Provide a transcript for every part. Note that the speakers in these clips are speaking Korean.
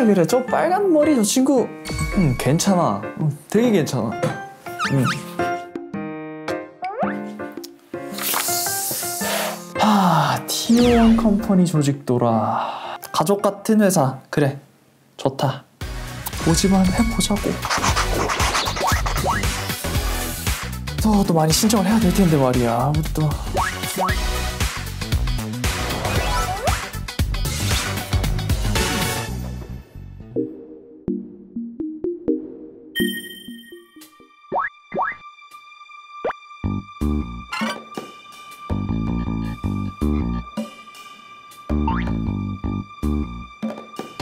그래 그래? 저 빨간 머리 저 친구. 음 괜찮아. 음, 되게 괜찮아. 음. 하 T1 컴퍼니 조직도라. 가족 같은 회사. 그래 좋다. 모집만 해보자고. 또, 또 많이 신청을 해야 될 텐데 말이야 아무도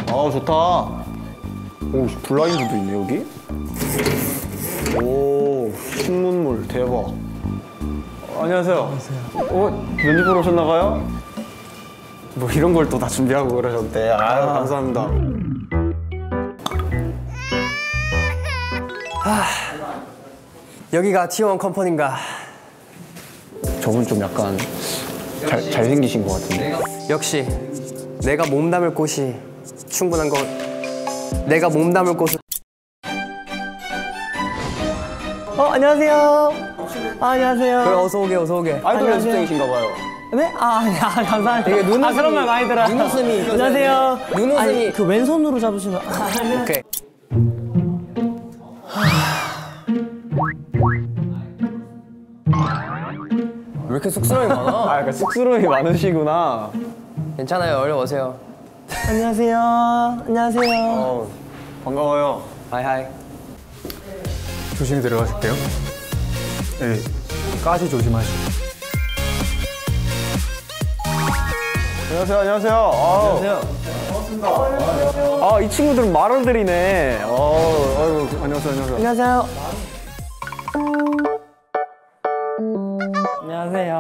아 좋다. 오 블라인드도 있네 여기. 오 신문물 대박. 어, 안녕하세요. 안녕하세요. 어 면접 보러 오셨나봐요? 뭐 이런 걸 또 다 준비하고 그러셨대. 아유 감사합니다. 여기가 T1 컴퍼니인가? 저분 좀 약간 잘 잘생기신 것 같은데. 역시 내가 몸담을 곳이 충분한 것. 내가 몸담을 곳은. 어 안녕하세요. 아, 안녕하세요. 그래 어서 오게 어서 오게. 아이돌 연습생이신가 봐요. 네? 아, 네, 아 감사합니다. 되게 눈웃음이- 아, 그런 말 많이 들어요. 눈웃음이 안녕하세요. 눈웃음이- 아니, 그 왼손으로 잡으시면. 아, 오케이. 이렇게 쑥스러움이 많아? 아 약간 쑥스러움이 많으시구나. 괜찮아요. 얼른 오세요. 안녕하세요. 안녕하세요. 어, 반가워요. Hi hi. 조심히 들어가실게요. 네. 까지 조심하시고. 안녕하세요, 안녕하세요. 안녕하세요. 반갑습니다. 아, 이 친구들은 말을 들이네. 어, 아이고, 안녕하세요, 안녕하세요. 안녕하세요. 안녕하세요.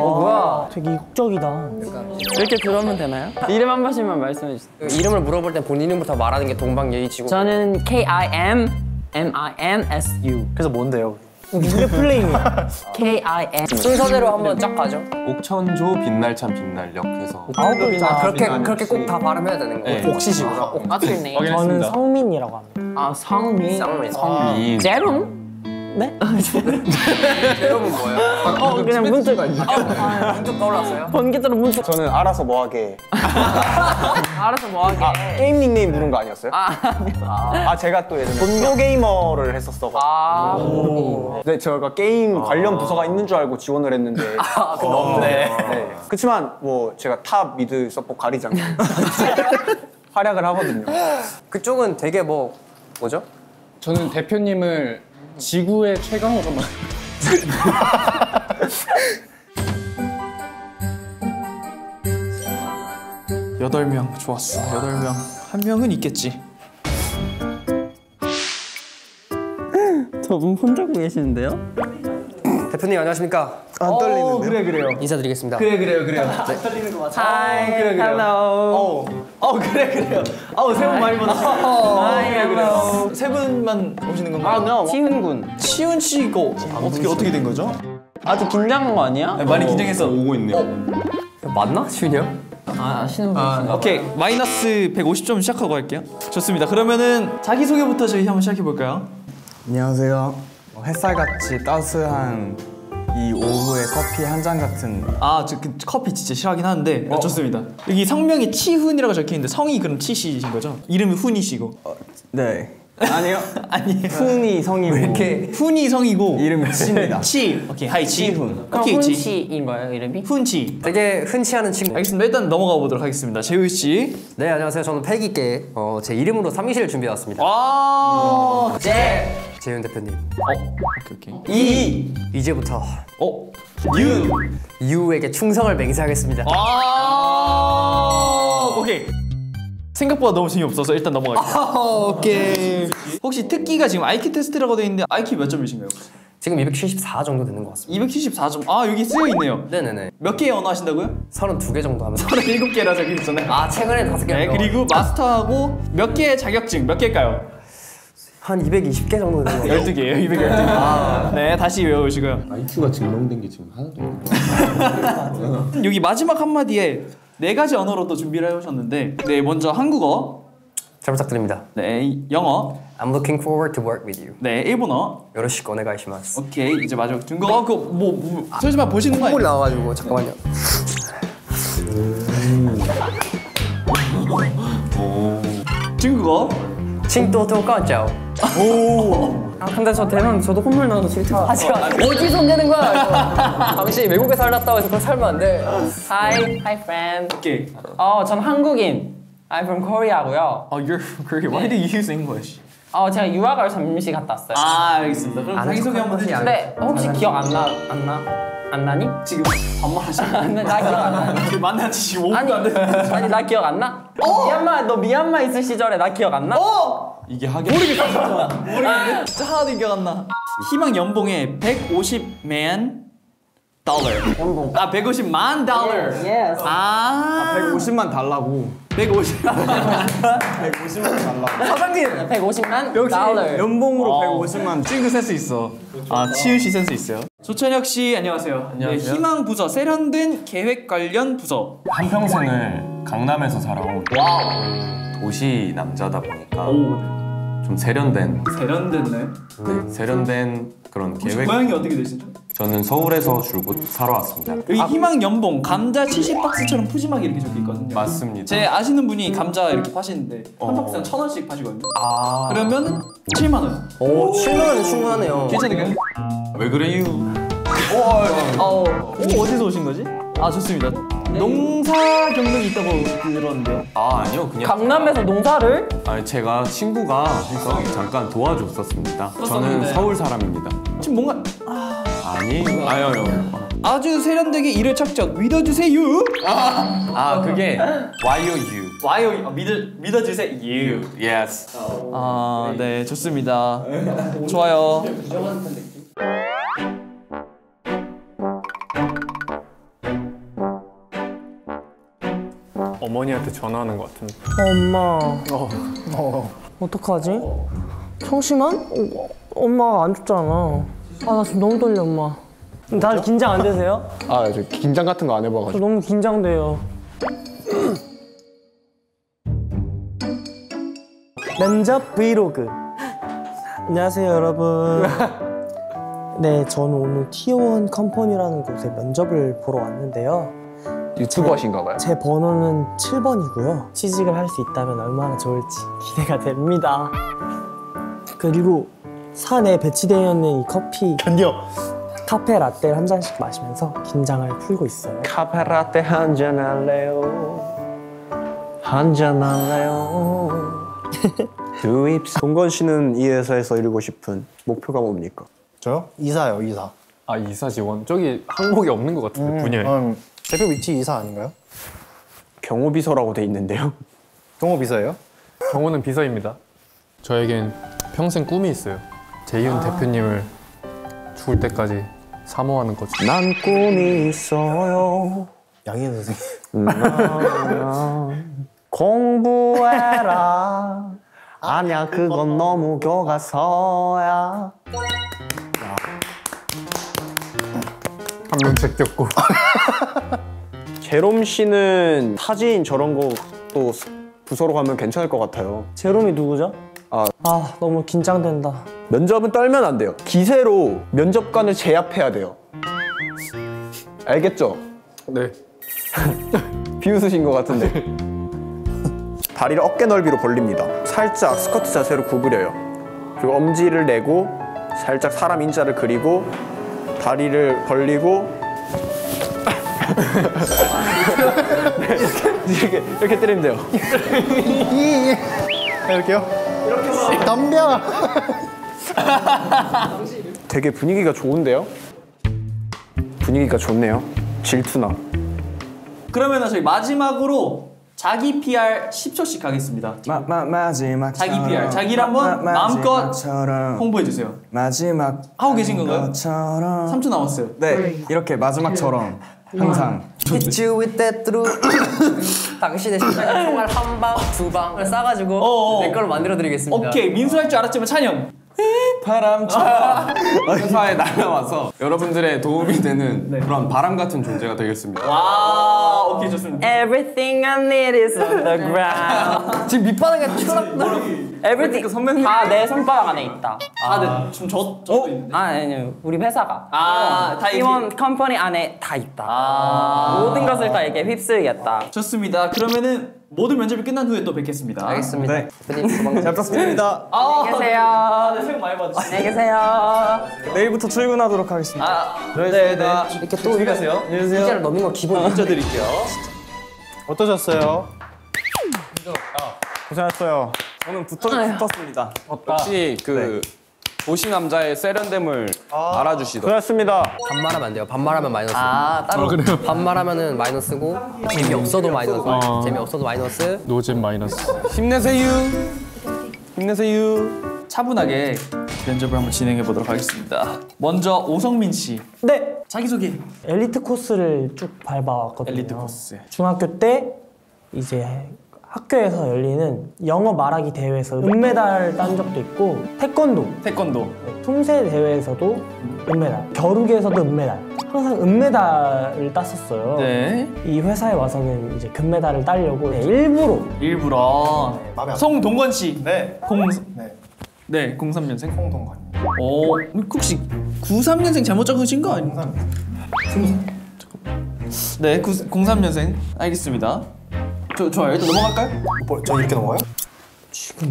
어, 뭐야? 되게 이국적이다. 이렇게 들어오면 되나요? 이름 한 번씩만 말씀해 주세요. 이름을 물어볼 때 본 이름부터 말하는 게 동방예의치고. 저는 K I M M I N S U. 그래서 뭔데요? 무대 플레잉이야. K I M. 순서대로 한번 쫙 가죠. 옥천조 빛날 참 빛날역해서 아홉 글자. 아, 그렇게 그렇게 꼭 다 발음해야 되는 거예요. 네. 옥시시구나. What's your name? 저는 성민이라고 합니다. 아 성민. 쌍민. 성민 제롬? 네? 여러분 뭐예요? 어 그냥 문득 문득 떠올랐어요? 번개처럼 문득. 저는 알아서 뭐하게. 알아서 뭐하게. 게임 닉네임 부른 거 아니었어요? 아 아, 제가 또 예전에 프로게이머를 했었어. 아. 네, 제가 게임 관련 부서가 있는 줄 알고 지원을 했는데. 아, 근데 없네. 네. 그렇지만 뭐 제가 탑, 미드, 서포 않고 활약을 하거든요. 그쪽은 되게 뭐 뭐죠? 저는 대표님을 지구의 최강으로만 여덟 명 좋았어 여덟 명 한 명은 있겠지 저분 폰 잡고 계시는데요? 대표님 안녕하십니까? 안 떨리는데. 그래 그래요 인사드리겠습니다. 그래 그래요 그래요 Hi, 그래, 그래요. hello. 어 그래 그래요 아우 새해 복 많이 받으세요 Hi, hello. 세 분만 오시는 건가요? 치훈 군. 치훈 씨 이거 어떻게 어떻게 된 거죠? 아주 긴장한 거 아니야? 네, 많이 긴장해서 오고 있네요. 맞나? 시훈이 형? 아 아시는 분. 아, 오케이 마이너스 150점 시작하고 할게요 좋습니다 그러면은 자기 소개부터 저희 한번 시작해 볼까요? 안녕하세요. 어, 햇살같이 따스한 이 오후의 커피 한 잔 같은 아, 저 그 커피 진짜 싫어하긴 하는데 어, 좋습니다. 여기 성명이 치훈이라고 적혀 있는데 성이 그럼 치씨이신 거죠? 이름이 훈이시고 네 아니요 아니 훈이 성이고 이렇게 훈이 성이고 이름이 치입니다. 치 오케이 hi 치 치훈. 오케이 치 훈치인 거예요 이름이? 훈치 되게 흔치 않은 친구. 알겠습니다. 일단 넘어가 보도록 하겠습니다. 재우 씨. 네 안녕하세요. 저는 패기 있게 어, 제 이름으로 삼행시를 준비해왔습니다. 아, 제 재윤 대표님. 오케이 오케이. 이 이제부터 어, 유. 유에게 충성을 맹세하겠습니다. 아, 오케이. 생각보다 너무 재미없어서 일단 넘어갈게요. 오케이. 혹시 특기가 지금 IQ 테스트라고 되어 있는데 IQ 몇 점이신가요? 지금 274 정도 되는 것 같습니다. 274점. 아, 여기 쓰여 있네요. 네네네. 몇 개의 언어 하신다고요? 32개 정도 하면서. 37개라 적혀 있잖아요. 아 최근에 다섯 개. 네, 그리고 마스터하고 몇 개의 자격증 몇 개일까요? 한 220개 정도 되는 것 같아요. 12개예요. 212개. 네, 다시 외우시고요. IQ가 증명된 게 지금 하나도 없네. 여기 마지막 한마디에 네 가지 언어로 또 준비를 해오셨는데 네, 먼저 한국어, 잘 부탁드립니다. 네 영어 I'm looking forward to work with you. 네 일본어 요로시코 오네가이시마스. 오케이 이제 마지막 중국어 어, 그거 뭐, 뭐 잠시만 보시는 거 콧물? 나와가지고 잠깐만요. 중국어 칭또또 꺼져. 아 근데 저 되면 저도 콧물 나서 싫다. 하지 마. 어디서 내는 거야? 이거. 당신 외국에 살았다고 해서 그걸 살면 안 돼. Hi, hi friend. 오케이 어, 전 한국인. I'm from Korea고요. 어 you're from Korea why do you use English? 어, 제가 유학을 잠시 갔다 왔어요. 아 알겠습니다 그럼 자기소개 한번 해주세요 근데 혹시 기억 안 나? 안 나? 안 나니? 지금 반말하시는 근데 나 기억 안 나. 거 만난 지 지금 5분 아니, 안 됐는데. 아니 나 기억 안 나? 미얀마 너 미얀마 있을 시절에 나 기억 안 나? 이게 하긴 모르겠어. 모르겠는데 진짜 하나도 기억 안 나. 희망 연봉에 150만 달러 연봉. 아 150만 달러 Yes. 아. 150만 달라고 150만. 150만 달라고 사장님 150만 달러. 연봉으로 150만. 찡그 센스 있어. 아 치윤 씨 센스 있어요? 조천혁 씨 안녕하세요. 안녕하세요. 네, 희망 부서 세련된 계획 관련 부서. 한 평생을 강남에서 살아온 도시 남자다 보니까 좀 세련된 세련됐네. 네, 세련된 그런 계획. 고향이 어떻게 되시죠? 저는 서울에서 줄곧 살아왔습니다 여기 희망 연봉 감자 70박스처럼 푸짐하게 이렇게 적혀 있거든요 맞습니다 제 아시는 분이 감자 이렇게 파시는데 한 박스는 천 원씩 파시거든요. 아 그러면 7만 원. 오 7만 원이 충분하네요. 괜찮을까요? 왜 그래요? 어, 오, 어디서 오신 거지? 아 좋습니다. 농사 경력이 있다고 들었는데요. 아 아니요 그냥 강남에서 농사를? 아니 제가 친구가 해서 잠깐 도와줬었습니다 저는 썼었는데. 서울 사람입니다 지금 뭔가 아 니 아유 아유 아주 세련되게 일을 착적 믿어주세요. 아 그게 YOU 와요 어, 믿어 믿어주세요. You. Yes 아, 네 좋습니다. 좋아요. 어머니한테 전화하는 것 같은데. 엄마. 어. 어떡하지? 청심환? 어, 엄마가 안 줬잖아. 아, 나 지금 너무 떨려, 엄마. 다들 긴장 안 되세요? 아, 저 긴장 같은 거 안 저 해봐가지고. 너무 긴장돼요. 면접 브이로그. 안녕하세요, 여러분. 네, 저는 오늘 티오원 컴퍼니라는 곳에 면접을 보러 왔는데요. 유튜버 하신가 봐요. 제 번호는 7번이고요. 취직을 할 수 있다면 얼마나 좋을지 기대가 됩니다. 그리고 산에 배치되어 있는 이 커피 견뎌 카페 라떼를 한 잔씩 마시면서 긴장을 풀고 있어요. 카페 라떼 한 잔 할래요. 한 잔 할래요. 두 입술. 동건 씨는 이 회사에서 이루고 싶은 목표가 뭡니까? 저요? 이사요, 이사. 아 이사 지원 저기 항목이 없는 것 같은데 분야에. 음, 대표 위치 이사 아닌가요? 경호비서라고 돼 있는데요. 경호 비서예요? 경호는 비서입니다. 저에겐 평생 꿈이 있어요. 재윤 대표님을 죽을 때까지 사모하는 거죠. 난 꿈이 있어요. 양희은 선생님. 공부해라. 아니야, 그건 너무 교과서야. 한명 제꼈고. 제롬 씨는 사진 저런 거 또 부서로 가면 괜찮을 것 같아요. 제롬이 누구죠? 아. 아, 너무 긴장된다. 면접은 떨면 안 돼요. 기세로 면접관을 제압해야 돼요. 알겠죠? 네. 비웃으신 것 같은데. 다리를 어깨 넓이로 벌립니다. 살짝 스커트 자세로 구부려요. 그리고 엄지를 내고 살짝 사람 인자를 그리고 다리를 벌리고 네, 이렇게 이렇게 때리면 돼요. 이렇게요? 덤벼! 되게 분위기가 좋은데요? 분위기가 좋네요. 질투나. 그러면 저희 마지막으로 자기 PR 10초씩 하겠습니다. 마, 마, 마지막 자기 PR. 자기를 한번 마 음껏 홍보해 주세요. 마지막 하고 계신 건가요? 것처럼 3초 남았어요. 네 이렇게 마지막처럼 항상 Hit you with that through. 당신의 심장에 총알 한 방, 두 방을 싸가지고 어어. 내 걸로 만들어 드리겠습니다. 오케이 민수 할 줄 알았지만 찬영 바람처럼 회사에 날아와서 여러분들의 도움이 되는 그런 바람 같은 존재가 되겠습니다. 와 오케이 좋습니다. Everything I need is on the ground. 지금 밑바닥에 추락다. Everything 선배님. 다 내 손바닥 안에 있다. 아 네 지금 저 저도 있는데. 아니 아니 우리 회사가 아, 다 팀원 컴퍼니 안에 다 있다. 아 모든 것을 다 이렇게 휩쓸겠다. 좋습니다. 그러면은 모든 면접이 끝난 후에 또 뵙겠습니다. 알겠습니다. 네. 잘 부탁드립니다. 안녕히 계세요. 네, 새해 복 많이 받으세요. 안녕히 계세요. 내일부터 출근하도록 하겠습니다. 아, 네, 네. 이렇게 또 가세요. 진짜를 넣는 거 기본. 먼저 드릴게요. 어떠셨어요? 고생했어요. 저는 붙어 붙었습니다. 혹시 그 도시 남자의 세련됨을 알아주시더. 고생했습니다. 반말하면 안 돼요. 반말하면 마이너스. 아, 따로 반말하면은 마이너스고 재미없어도 마이너스. 어. 재미없어도 마이너스. 노잼 마이너스. 힘내세요. 힘내세요. 차분하게 면접을 한번 진행해 보도록 하겠습니다. 먼저 오성민 씨 네, 자기 소개. 엘리트 코스를 쭉 밟아왔거든요. 엘리트 코스. 중학교 때 이제 학교에서 열리는 영어 말하기 대회에서 은메달 딴 적도 있고 태권도, 태권도. 네, 품새 대회에서도 은메달, 겨루기에서도 은메달. 항상 은메달을 땄었어요. 네. 이 회사에 와서는 이제 금메달을 따려고 네, 일부러 일부러. 마음에 안 송동건 씨. 네. 공 네. 네, 03년생. 홍동관. 오, 혹시 93년생 잘못 적으신 거 아니에요? 네, 9, 03년생. 알겠습니다. 저, 좋아요. 일단 넘어갈까요? 뭐, 저 이렇게 넘어가요?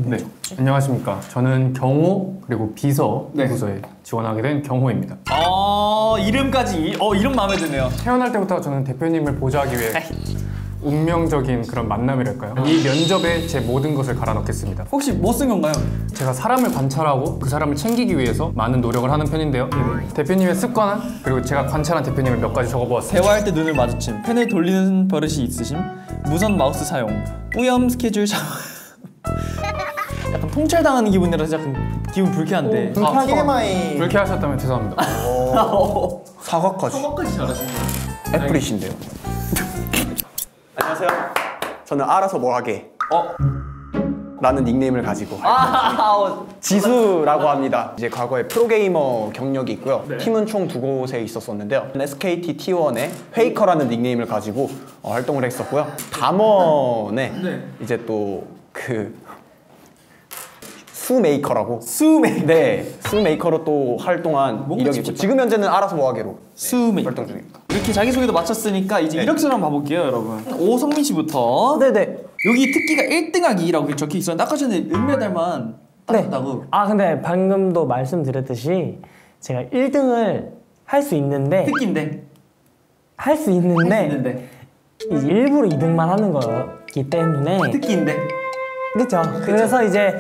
네. 안녕하십니까. 저는 경호 그리고 비서 네. 부서에 지원하게 된 경호입니다. 어, 이름까지. 어, 이름 마음에 드네요. 태어날 때부터 저는 대표님을 보좌하기 위해 운명적인 그런 만남이랄까요? 이 면접에 제 모든 것을 갈아 넣겠습니다. 혹시 뭐 쓴 건가요? 제가 사람을 관찰하고 그 사람을 챙기기 위해서 많은 노력을 하는 편인데요. 대표님의 습관 그리고 제가 관찰한 대표님을 몇 가지 적어보았습니다. 대화할 때 눈을 마주침, 펜을 돌리는 버릇이 있으심, 무선 마우스 사용, 뿌염 스케줄 작 약간 통찰당하는 기분이라서 약간 기분 불쾌한데. 아, TMI. 불쾌하셨다면 죄송합니다. 사과까지. 사과까지 잘하시네요. 애플이신데요. 안녕하세요. 저는 알아서 뭘 하게. 어? 라는 닉네임을 가지고 아, 어, 지수라고 합니다. 이제 과거에 프로게이머 경력이 있고요. 팀은 총 두 곳에 있었었는데요. SKT T1의 페이커라는 닉네임을 가지고 어, 활동을 했었고요. 담원에 네. 이제 또그 쇼메이커라고 수메 네 쇼메이커로 또 활동한 이력이 있고. 지금 현재는 알아서 뭐하게로 수메. 활동 중입니다. 이렇게 자기소개도 마쳤으니까 이제 이력서를 한번 봐볼게요, 여러분. 오성민 씨부터. 네네. 여기 특기가 1등하기 라고 적혀 있었는데 아까 전에 은메달만 네. 땄다고. 아 근데 방금도 말씀드렸듯이 제가 1등을 할 수 있는데 특기인데. 할 수 있는데 있는데. 이제 일부러 2등만 하는 거기 때문에 특기인데. 그렇죠. 그래서 이제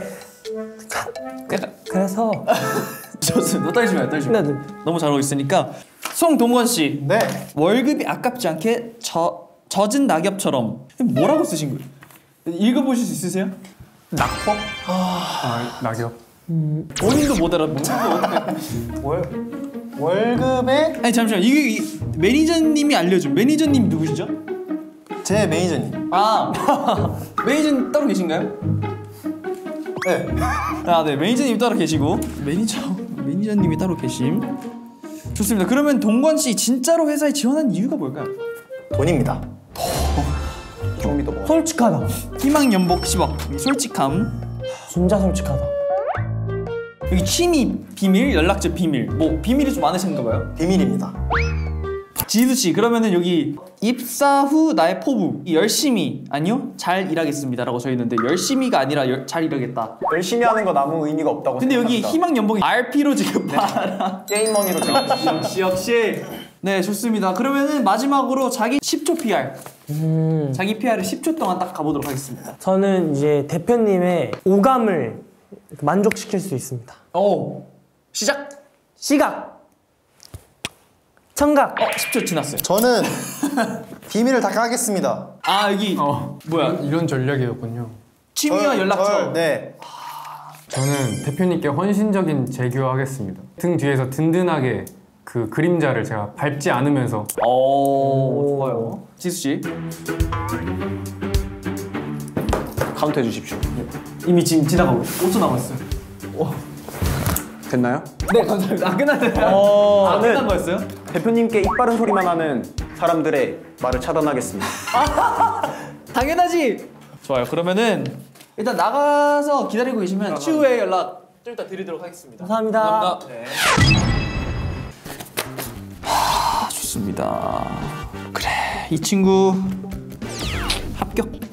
그래서 좋습니다. 떨지 마요, 떨지 마요. 네, 네. 너무 잘하고 있으니까 송동건 씨 네. 월급이 아깝지 않게 저 젖은 낙엽처럼 뭐라고 쓰신 거예요? 읽어보실 수 있으세요? 낙법? 아, 낙엽. 본인도 못 알아. 못 월, 월급에 아니 잠시만 이게 이, 매니저님이 알려준 매니저님 누구시죠? 제 매니저님. 아 매니저님 따로 계신가요? 네. 아 네 매니저님 따로 계시고 매니저 매니저님이 따로 계심. 좋습니다. 그러면 동건 씨 진짜로 회사에 지원한 이유가 뭘까요? 돈입니다. 좀 믿어 봐. 솔직하다. 희망 연봉 10억 솔직함 진짜 솔직하다. 여기 취미 비밀 연락처 비밀 뭐 비밀이 좀 많으신가 봐요. 비밀입니다. 지수 씨 그러면은 여기 입사 후 나의 포부 이 열심히 아니요 잘 일하겠습니다라고 써 있는데 열심히가 아니라 열- 잘 일하겠다. 열심히 하는 거 아무 의미가 없다고 근데 여기 생각합니다. 희망 연봉이 RP로 지급하라. 게임머니로 지금 역시 역시. 네 좋습니다. 그러면은 마지막으로 자기 10초 PR. 자기 PR을 10초 동안 딱 가보도록 하겠습니다. 저는 이제 대표님의 오감을 만족시킬 수 있습니다. 오 시작. 시각, 청각, 어 10초 지났어요. 저는 비밀을 다 까겠습니다. 아 여기 어, 뭐야 이런 전략이었군요. 취미와 절- 연락처. 절- 네. 저는 대표님께 헌신적인 제가 되겠습니다. 등 뒤에서 든든하게 그 그림자를 제가 밟지 않으면서 오 좋아요. 지수 씨 카운트 해주십시오. 이미 지금 지나가고 있어요. 5초 남았어요. 오. 됐나요? 네 감사합니다. 아 끝났어요. 아 끝난 거였어요? 대표님께 입 바른 소리만 하는 사람들의 말을 차단하겠습니다. 당연하지. 좋아요. 그러면은 일단 나가서 기다리고 계시면 추후에 연락 좀 이따 드리도록 하겠습니다. 감사합니다. 네. 좋습니다. 그래 이 친구 합격.